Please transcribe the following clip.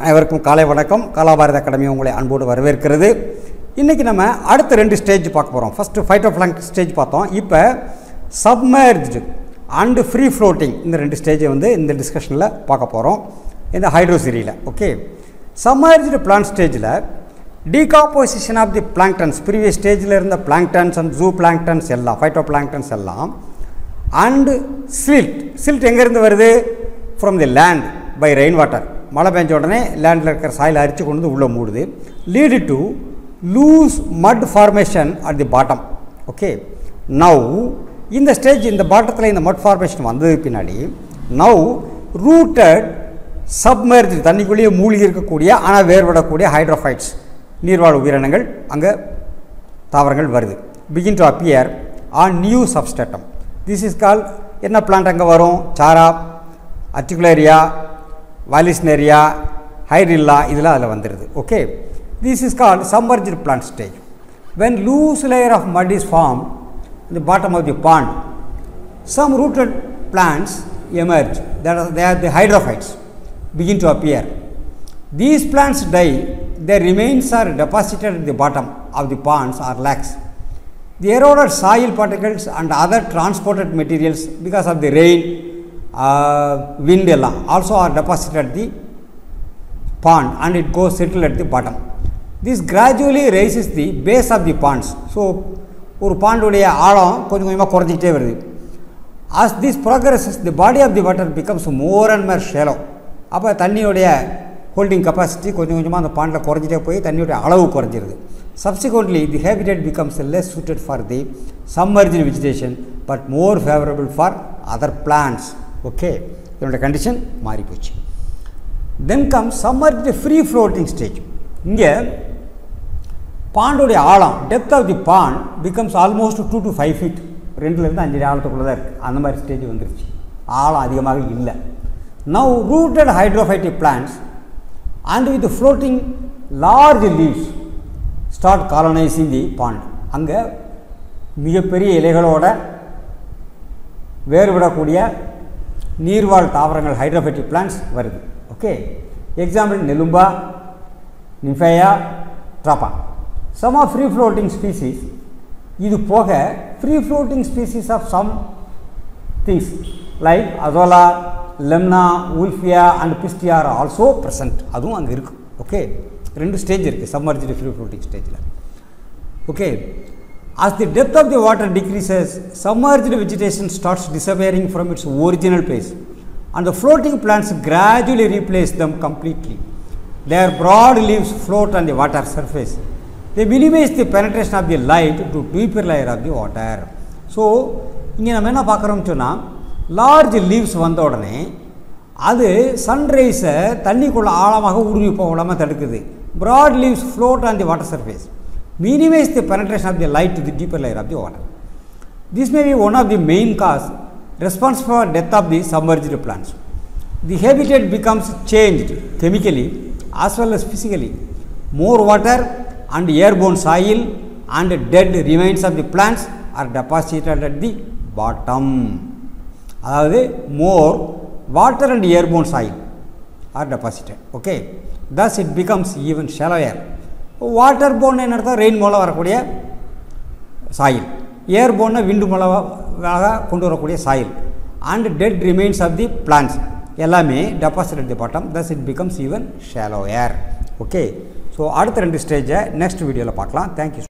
அனைவருக்கும் காலை வணக்கம். கலாபாரத அகாடமி உங்களை அன்போடு வரவேற்கிறது. இன்றைக்கி நம்ம அடுத்த ரெண்டு ஸ்டேஜ் பார்க்க போகிறோம் ஃபஸ்ட்டு ஃபைட்டோ ஃப்ளாங்க் ஸ்டேஜ் பார்த்தோம். இப்போ சப்மர்ஜ்டு அண்டு ஃப்ரீ ஃப்ளோட்டிங் இந்த ரெண்டு ஸ்டேஜை வந்து இந்த டிஸ்கஷனில் பார்க்க போகிறோம் இந்த ஹைட்ரோசிரியில் ஓகே சப்மர்ஜ்டு பிளான் ஸ்டேஜில் decomposition of the planktons previous ஸ்டேஜில் இருந்த பிளாங்டன்ஸ் அண்ட் ஜூ பிளாங்டன்ஸ் எல்லாம் ஃபைட்டோ பிளாங்டன்ஸ் எல்லாம் அண்டு சில்ட் சில்ட் எங்கேருந்து வருது? From the land by rain water மழை பெஞ்ச உடனே லேண்டில் இருக்கிற சாயில் அரிச்சு கொண்டு வந்து உள்ளே மூடுது. Lead to loose mud formation at the bottom okay now இந்த ஸ்டேஜ் இந்த பாட்டத்தில் இந்த மட் ஃபார்மேஷன் வந்தது பின்னாடி நவ் ரூட்டட் சப்மர்ஜ் தண்ணிக்குள்ளேயே மூழ்கி இருக்கக்கூடிய ஆனால் வேறுபடக்கூடிய ஹைட்ரோஃபைட்ஸ் நீர்வாழ் உயிரினங்கள் அங்கே தாவரங்கள் வருது. Begin to appear on new substratum this is call என்ன பிளான்ட் அங்கே வரும்? சாரா அர்டிகுலேரியா வாலிஸ்னேரியா ஹைரில்லா இதெல்லாம் அதில் வந்துடுது okay this is call submerged plant stage when loose layer of mud is form in the bottom of the pond some rooted plants emerge that are, they are the hydrophytes begin to appear these plants die their remains are deposited at the bottom of the ponds or lakes the eroded soil particles and other transported materials because of the rain uh, wind எல்லாம் also are deposited at the pond and it goes settle at the bottom this gradually raises the base of the ponds so ஒரு பாண்டுடைய ஆழம் கொஞ்சம் கொஞ்சமாக குறைஞ்சிக்கிட்டே வருது as this progresses the body of the water becomes more and more shallow அப்போ தண்ணியுடைய holding capacity கொஞ்சம் கொஞ்சமாக அந்த பாண்டில் குறைஞ்சிட்டே போய் தண்ணியுடைய அளவு குறைஞ்சிருது subsequently the habitat becomes less suited for the சம்மர்ஜின் vegetation but more favourable for other plants Okay இதனோட கண்டிஷன் மாறி போச்சு then come submerged free floating stage இங்கே பாண்டோடைய ஆழம் depth of the pond becomes almost two to five feet ரெண்டுலேருந்து அஞ்சு ஆழத்துக்குள்ளே தான் இருக்குது அந்த மாதிரி ஸ்டேஜ் வந்துருச்சு. ஆழம் அதிகமாக இல்லை. Now rooted hydrophytic plants and with floating large leaves start colonising the pond அங்கே மிகப்பெரிய இலைகளோட வேறுபடக்கூடிய நீர்வாழ் தாவரங்கள் ஹைட்ரோஃபைட்டிக் பிளான்ஸ் வருது. Okay example Nelumbo Nymphaea Trapa some of free floating species இது போக free floating species of some things like Azolla Lemna Wolffia and Pistia are also present அதுவும் அங்கே இருக்குது ஓகே ரெண்டு ஸ்டேஜ் இருக்குது சம்மர்ஜி ஃப்ரீ ஃப்ளோட்டிங் ஸ்டேஜில் okay as the depth of the water decreases submerged vegetation starts disappearing from its original place and the floating plants gradually replace them completely their broad leaves float on the water surface they minimize the penetration of the light to deeper layer of the water so இங்கே நம்ம என்ன பார்க்குறோம்னு சொன்னால் large leaves வந்த உடனே அது சன்ரைஸை தண்ணிக்குள்ளே ஆழமாக ஊடுருவி போகாமல் தடுக்குது broad leaves float on the water surface minimize the penetration of the light to the deeper layer of the water. This may be one of the main cause responsible for death of the submerged plants. The habitat becomes changed chemically as well as physically. More water and airborne soil and dead remains of the plants are deposited at the bottom. அதாவது more water and airborne soil are deposited okay thus it becomes even shallower Waterborne என்ன அர்த்தம் rain மூலம் வரக்கூடிய soil ஏர் போன்னா விண்டு மூலமாக கொண்டு வரக்கூடிய soil and dead remains of the plants எல்லாமே deposit at the bottom thus it becomes even shallower okay so அடுத்த ரெண்டு ஸ்டேஜை நெக்ஸ்ட் வீடியோவில் பார்க்கலாம். தேங்க்யூ